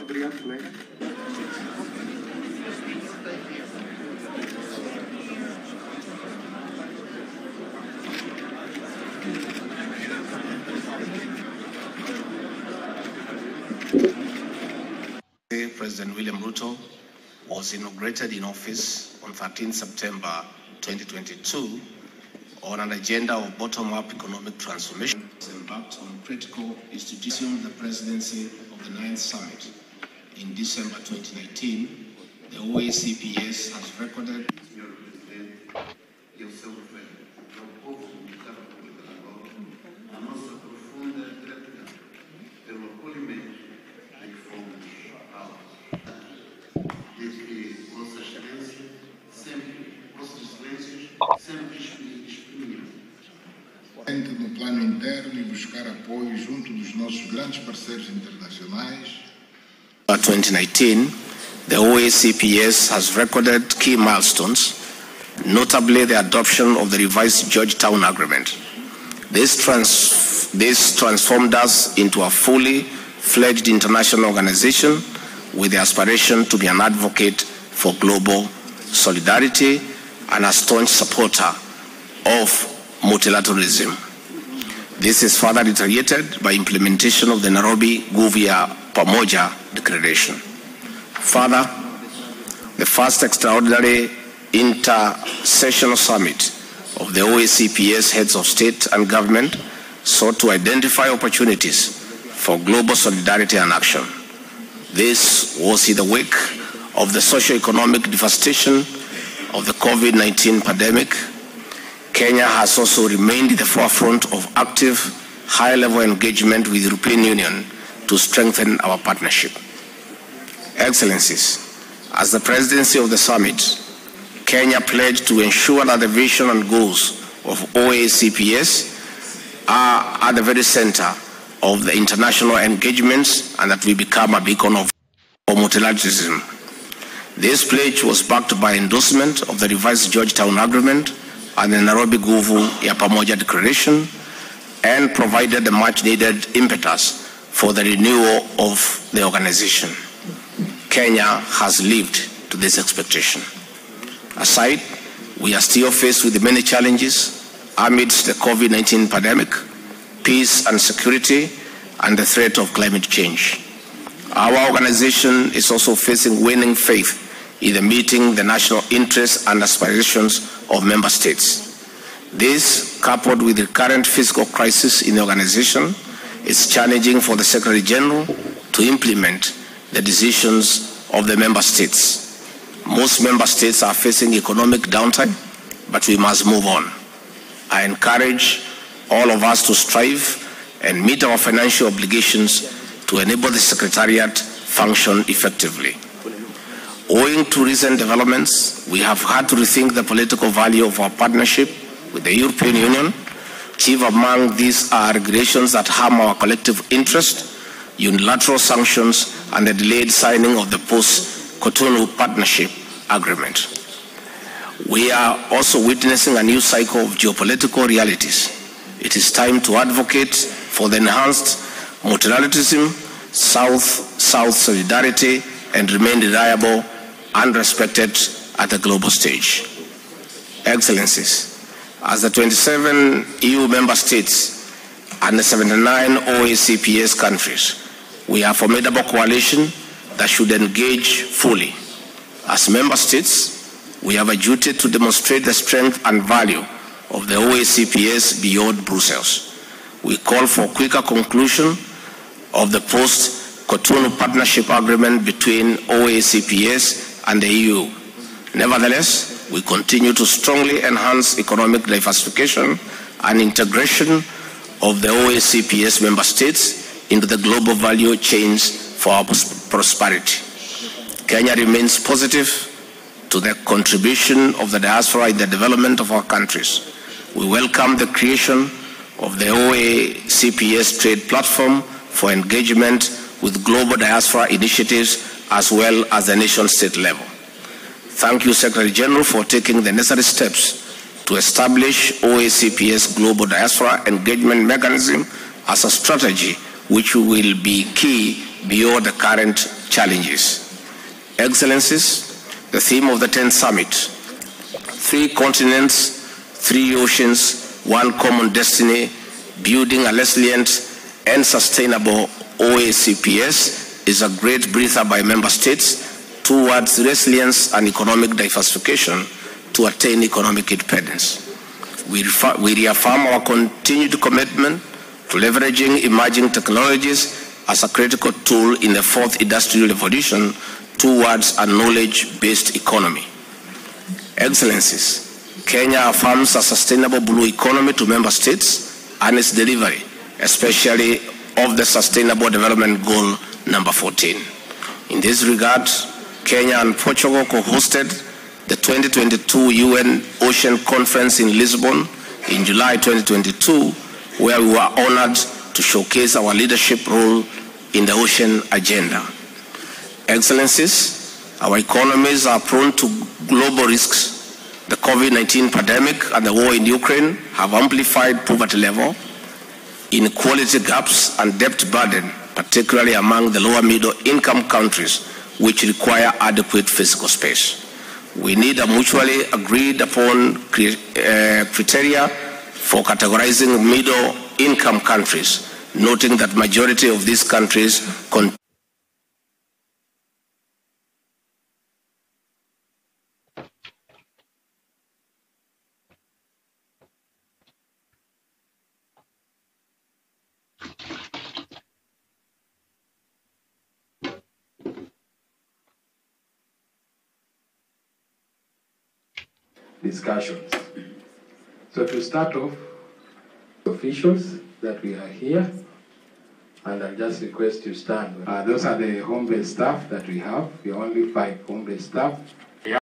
Obrigado, colega. President William Ruto was inaugurated in office on 13 September 2022 on an agenda of bottom-up economic transformation embarked on critical institutions the presidency the Ninth Summit in December 2019. The OACPS has recorded buscar apoio junto dos nossos grandes parceiros internacionais. 2019, the OACPS has recorded key milestones, notably the adoption of the revised Georgetown Agreement. This, trans this transformed us into a fully fledged international organization with the aspiration to be an advocate for global solidarity and a staunch supporter of multilateralism. This is further reiterated by implementation of the Nairobi Guvia Pamoja Declaration. Further, the first extraordinary inter-sessional summit of the OACPS heads of state and government sought to identify opportunities for global solidarity and action. This was in the wake of the socio-economic devastation of the COVID-19 pandemic. Kenya has also remained in the forefront of active, high-level engagement with the European Union to strengthen our partnership. Excellencies, as the presidency of the summit, Kenya pledged to ensure that the vision and goals of OACPS are at the very center of the international engagements and that we become a beacon of multilateralism. This pledge was backed by endorsement of the revised Georgetown Agreement and the Nairobi Guvu ya Pamoja Declaration and provided the much needed impetus for the renewal of the organization. Kenya has lived to this expectation. Aside, we are still faced with many challenges amidst the COVID 19 pandemic, peace and security, and the threat of climate change. Our organization is also facing waning faith in the meeting the national interests and aspirations of member states. This, coupled with the current fiscal crisis in the organization, is challenging for the Secretary General to implement the decisions of the member states. Most member states are facing economic downtime, but we must move on. I encourage all of us to strive and meet our financial obligations to enable the Secretariat function effectively. Owing to recent developments, we have had to rethink the political value of our partnership with the European Union. Chief among these are regulations that harm our collective interest, unilateral sanctions, and the delayed signing of the post-Cotonou Partnership Agreement. We are also witnessing a new cycle of geopolitical realities. It is time to advocate for the enhanced multilateralism, South-South solidarity, and remain reliable and respected at the global stage. Excellencies, as the 27 EU member states and the 79 OACPS countries, we are a formidable coalition that should engage fully. As member states, we have a duty to demonstrate the strength and value of the OACPS beyond Brussels. We call for quicker conclusion of the post-Cotonou Partnership Agreement between OACPS and the EU Nevertheless, we continue to strongly enhance economic diversification and integration of the OACPS member states into the global value chains for our prosperity. Kenya remains positive to the contribution of the diaspora in the development of our countries. We welcome the creation of the OACPS trade platform for engagement with global diaspora initiatives as well as the nation state level. Thank you, Secretary General, for taking the necessary steps to establish OACPS Global Diaspora Engagement Mechanism as a strategy which will be key beyond the current challenges. Excellencies, the theme of the 10th summit, three continents, three oceans, one common destiny, building a resilient and sustainable OACPS is a great breather by member states towards resilience and economic diversification to attain economic independence. We, we reaffirm our continued commitment to leveraging emerging technologies as a critical tool in the fourth industrial revolution towards a knowledge-based economy. Excellencies, Kenya affirms a sustainable blue economy to member states and its delivery, especially of the Sustainable Development Goal number 14. In this regard, Kenya and Portugal co-hosted the 2022 UN Ocean Conference in Lisbon in July 2022, where we were honored to showcase our leadership role in the ocean agenda. Excellencies, our economies are prone to global risks. The COVID-19 pandemic and the war in Ukraine have amplified poverty level, inequality gaps, and debt burden, particularly among the lower middle income countries, which require adequate physical space. We need a mutually agreed upon uh, criteria for categorizing middle income countries, noting that majority of these countries discussions. So to start off, officials that we are here, and I just request you stand. Uh, those are the home-based staff that we have. We only five home-based staff